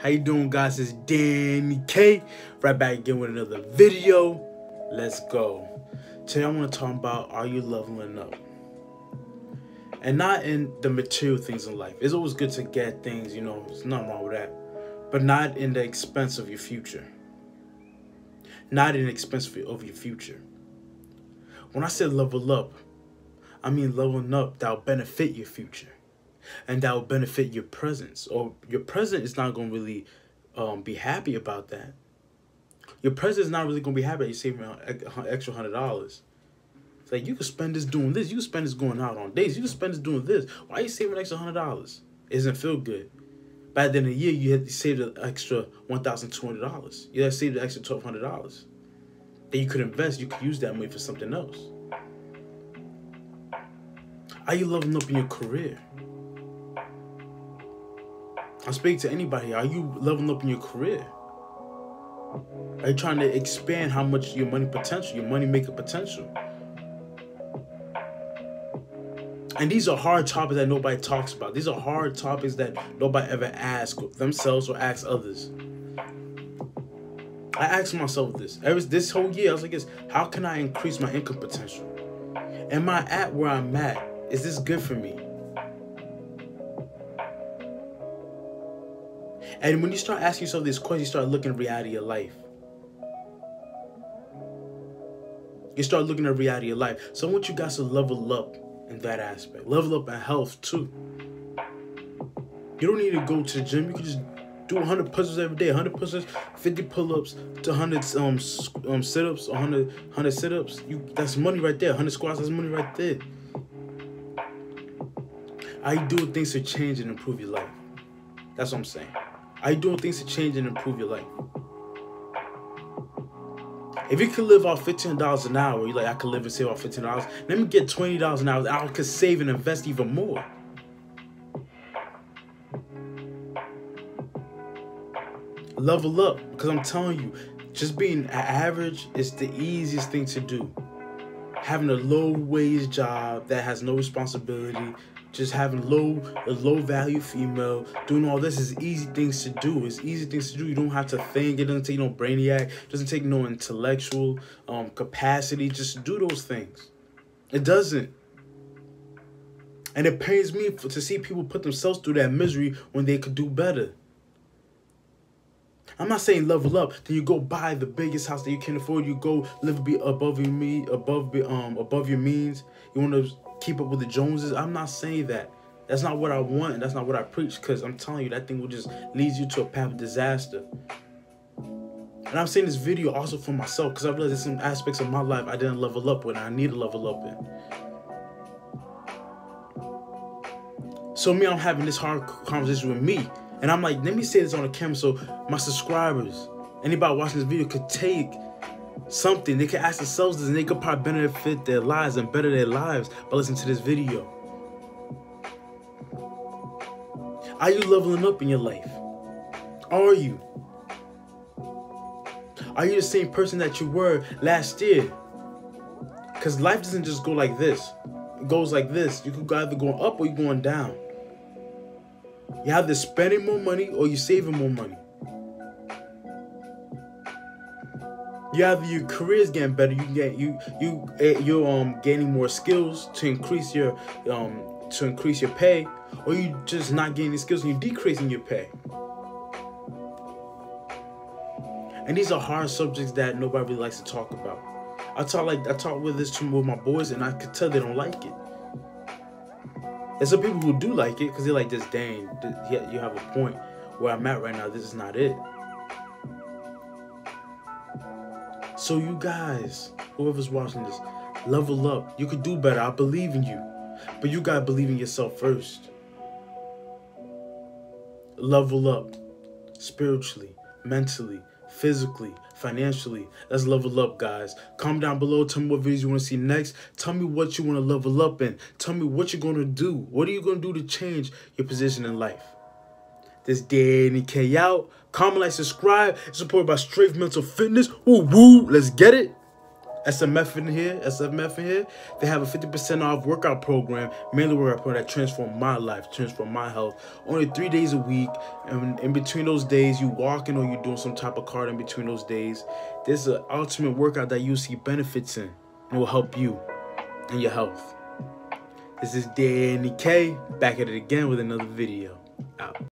How you doing, guys? It's Danny K. Right back again with another video. Let's go. Today I want to talk about are you leveling up? And not in the material things in life. It's always good to get things, you know, there's nothing wrong with that. But not in the expense of your future. Not in the expense of your future. When I said level up, I mean leveling up that'll benefit your future and that will benefit your presence or your present is not going to really um, be happy about that. Your present is not really going to be happy you're saving an extra hundred dollars. It's like you can spend this doing this you can spend this going out on days you can spend this doing this. Why are you saving an extra hundred dollars? It doesn't feel good. By the end of the year you had saved an extra one thousand two hundred dollars. You had saved an extra twelve hundred dollars. That you could invest you could use that money for something else. Are you leveling up in your career I speak to anybody. Are you leveling up in your career? Are you trying to expand how much your money potential, your money maker potential? And these are hard topics that nobody talks about. These are hard topics that nobody ever asks themselves or asks others. I asked myself this. Every this whole year, I was like, "Is how can I increase my income potential? Am I at where I'm at? Is this good for me? And when you start asking yourself these questions, you start looking at reality of life. You start looking at reality of life. So I want you guys to level up in that aspect. Level up in health too. You don't need to go to the gym. You can just do 100 push-ups every day. 100 push-ups, 50 pull-ups to 100 um, um sit-ups, 100 100 sit-ups. You that's money right there. 100 squats, that's money right there. I do things to change and improve your life? That's what I'm saying. You doing things to change and improve your life? If you could live off fifteen dollars an hour, you're like, I could live and save off fifteen dollars. Let me get twenty dollars an hour. I could save and invest even more. Level up, because I'm telling you, just being average is the easiest thing to do. Having a low wage job that has no responsibility, just having low a low value female doing all this is easy things to do. It's easy things to do. You don't have to think. It doesn't take no brainiac. Doesn't take no intellectual um capacity. Just do those things. It doesn't. And it pains me for, to see people put themselves through that misery when they could do better. I'm not saying level up. Then you go buy the biggest house that you can afford. You go live be above your me above be, um above your means. You want to keep up with the Joneses. I'm not saying that. That's not what I want, that's not what I preach, because I'm telling you, that thing will just lead you to a path of disaster. And I'm saying this video also for myself, because I realized there's some aspects of my life I didn't level up with, I need to level up in. So me, I'm having this hard conversation with me, and I'm like, let me say this on the camera so my subscribers, anybody watching this video could take something. They can ask themselves this and they could probably benefit their lives and better their lives by listening to this video. Are you leveling up in your life? Are you? Are you the same person that you were last year? Because life doesn't just go like this. It goes like this. You could either going up or you're going down. You either spending more money or you're saving more money. You have your career's getting better. You get you you eh, you're um gaining more skills to increase your um to increase your pay, or you just not gaining skills and you're decreasing your pay. And these are hard subjects that nobody really likes to talk about. I talk like I talk with this with my boys, and I could tell they don't like it. There's some people who do like it because they're like, "This dang, you have a point. Where I'm at right now, this is not it." So you guys, whoever's watching this, level up. You could do better. I believe in you. But you gotta believe in yourself first. Level up spiritually, mentally, physically, financially. Let's level up, guys. Comment down below. Tell me what videos you want to see next. Tell me what you want to level up in. Tell me what you're going to do. What are you going to do to change your position in life? This Danny K out. Comment, like, subscribe. Supported by Strength Mental Fitness. Woo woo. Let's get it. SMF in here, SMF in here, they have a 50% off workout program, mainly workout program that transformed my life, transformed my health. Only three days a week. And in between those days, you walking or you doing some type of cardio in between those days. This is an ultimate workout that you see benefits in. And will help you and your health. This is Danny K, back at it again with another video. Out.